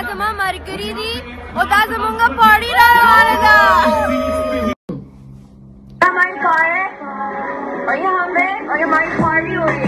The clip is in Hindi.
Adama Margaridi Odaza Munga Party Ravanada हमारी कार है और ये हम है और हमारी पार्टी हो रही है